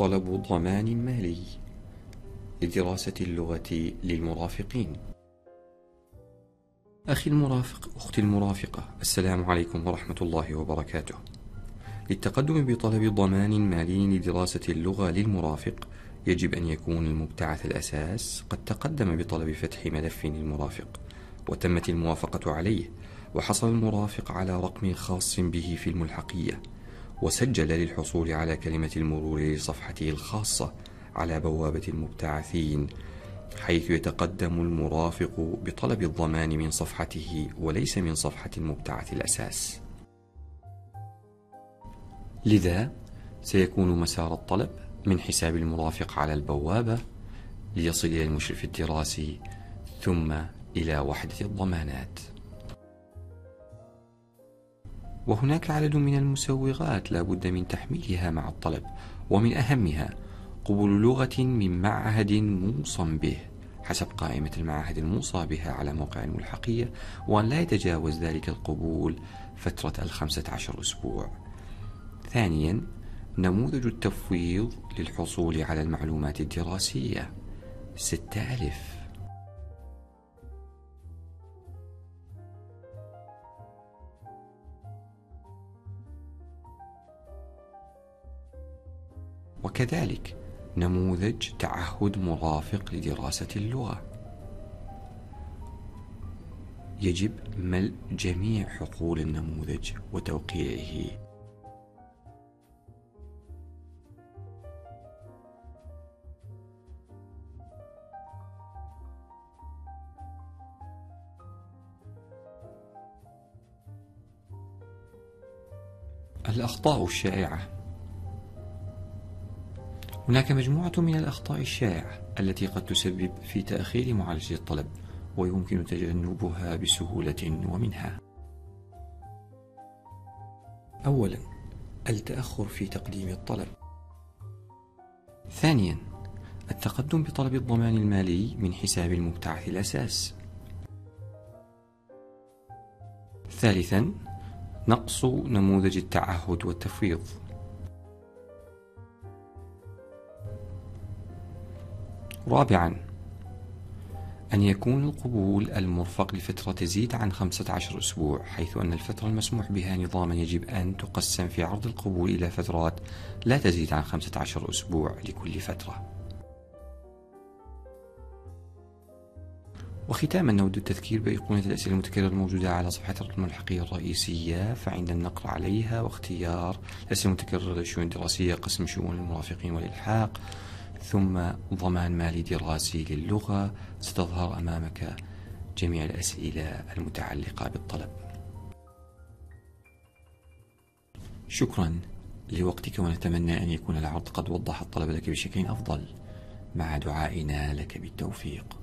طلب ضمان مالي لدراسة اللغة للمرافقين. أخي المرافق أختي المرافقة السلام عليكم ورحمة الله وبركاته. للتقدم بطلب ضمان مالي لدراسة اللغة للمرافق يجب أن يكون المبتعث الأساس قد تقدم بطلب فتح ملف للمرافق وتمت الموافقة عليه وحصل المرافق على رقم خاص به في الملحقية. وسجل للحصول على كلمة المرور لصفحته الخاصة على بوابة المبتعثين حيث يتقدم المرافق بطلب الضمان من صفحته وليس من صفحة المبتعث الأساس. لذا سيكون مسار الطلب من حساب المرافق على البوابة ليصل إلى المشرف الدراسي ثم إلى وحدة الضمانات. وهناك عدد من المسوغات لا بد من تحميلها مع الطلب ومن أهمها قبول لغة من معهد موصى به حسب قائمة المعاهد الموصى بها على موقع الملحقية وأن لا يتجاوز ذلك القبول فترة الخمسة عشر أسبوع. ثانيا نموذج التفويض للحصول على المعلومات الدراسية. ستة ألف. وكذلك نموذج تعهد مرافق لدراسة اللغة. يجب ملء جميع حقول النموذج وتوقيعه. الأخطاء الشائعة. هناك مجموعة من الأخطاء الشائعة التي قد تسبب في تأخير معالجة الطلب ويمكن تجنبها بسهولة ومنها. أولا التأخر في تقديم الطلب. ثانيا التقدم بطلب الضمان المالي من حساب المبتعث الأساس. ثالثا نقص نموذج التعهد والتفويض. رابعا أن يكون القبول المرفق لفترة تزيد عن 15 أسبوع حيث أن الفترة المسموح بها نظاما يجب أن تقسم في عرض القبول إلى فترات لا تزيد عن 15 أسبوع لكل فترة. وختاما نود التذكير بأيقونة الأسئلة المتكررة الموجودة على صفحة الملحقية الرئيسية فعند النقر عليها واختيار الأسئلة المتكررة للشؤون الدراسية قسم شؤون المرافقين والإلحاق. ثم ضمان مالي دراسي للغة ستظهر أمامك جميع الأسئلة المتعلقة بالطلب. شكرا لوقتك ونتمنى أن يكون العرض قد وضح الطلب لك بشكل أفضل. مع دعائنا لك بالتوفيق.